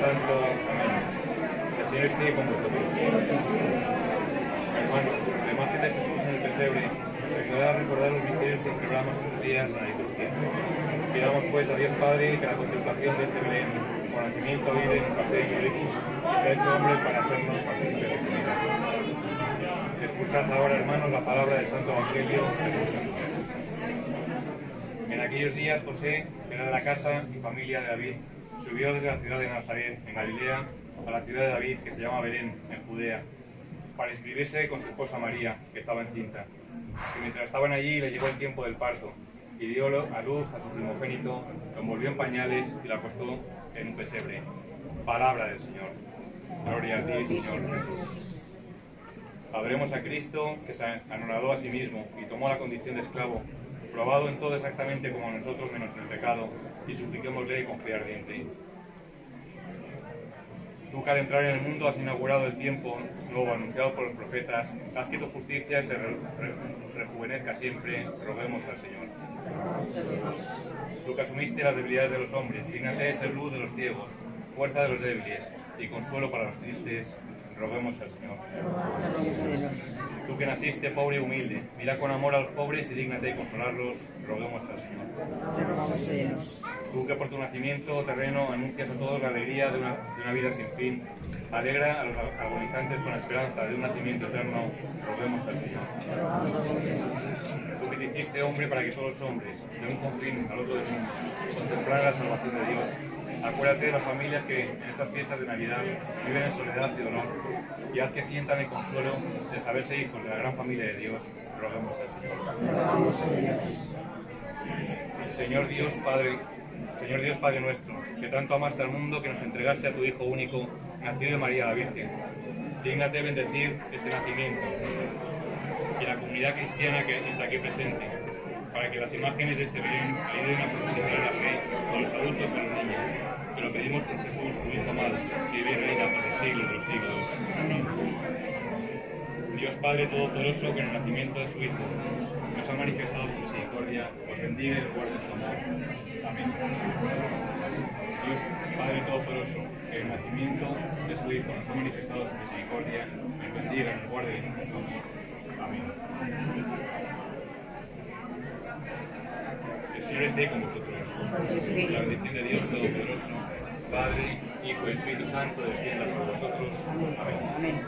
Santo. Amén. El Señor esté con vosotros. Hermanos, la imagen de Jesús en el pesebre nos ayudará a recordar los misterios que celebramos estos días en la liturgia. Pidamos pues a Dios Padre que la contemplación de este Belén, con nacimiento, vida y su Hijo, que se ha hecho hombre para hacernos partícipes de su vida. Escuchad ahora, hermanos, la palabra del Santo Evangelio según San. En aquellos días José, era de la casa y familia de David, subió desde la ciudad de Nazaret, en Galilea, a la ciudad de David, que se llama Belén, en Judea, para inscribirse con su esposa María, que estaba encinta. Y mientras estaban allí le llegó el tiempo del parto, y dio a luz a su primogénito, lo envolvió en pañales y lo acostó en un pesebre. Palabra del Señor. Gloria a ti, Señor Jesús. Adoremos a Cristo, que se anonadó a sí mismo y tomó la condición de esclavo, probado en todo exactamente como nosotros menos en el pecado, y supliquémosle con fe ardiente. Tú que al entrar en el mundo has inaugurado el tiempo nuevo anunciado por los profetas, haz que tu justicia se re- re- rejuvenezca siempre, roguemos al Señor. Tú que asumiste las debilidades de los hombres, dígnate ser luz de los ciegos, fuerza de los débiles y consuelo para los tristes, roguemos al Señor. Tú que naciste pobre y humilde, mira con amor a los pobres y dígnate de consolarlos, roguemos al Señor. Tú que por tu nacimiento terreno anuncias a todos la alegría de una, vida sin fin, alegra a los agonizantes con la esperanza de un nacimiento eterno, roguemos al Señor. Tú que te hiciste hombre para que todos los hombres, de un confín al otro del mundo, contemplaran la salvación de Dios. Acuérdate de las familias que en estas fiestas de Navidad viven en soledad y dolor, y haz que sientan el consuelo de saberse hijos de la gran familia de Dios, roguemos al Señor. Señor Dios Padre, Señor Dios Padre nuestro, que tanto amaste al mundo que nos entregaste a tu Hijo único, nacido de María la Virgen. Dígnate bendecir este nacimiento y la comunidad cristiana que está aquí presente, para que las imágenes de este Belén ayuden a profundizar la fe a los adultos y a los niños. Te lo pedimos por Jesús, tu Hijo amado, que vive y reina por los siglos de los siglos. Dios Padre Todopoderoso, que en el nacimiento de su Hijo nos ha manifestado su misericordia, os bendiga y os guarde su amor. Amén. Dios Padre Todopoderoso, que en el nacimiento de su Hijo nos ha manifestado su misericordia, nos bendiga y nos guarde su amor. Amén. Señor esté con vosotros. La bendición de Dios Todopoderoso, Padre, Hijo y Espíritu Santo, descienda sobre vosotros. Amén. Amén.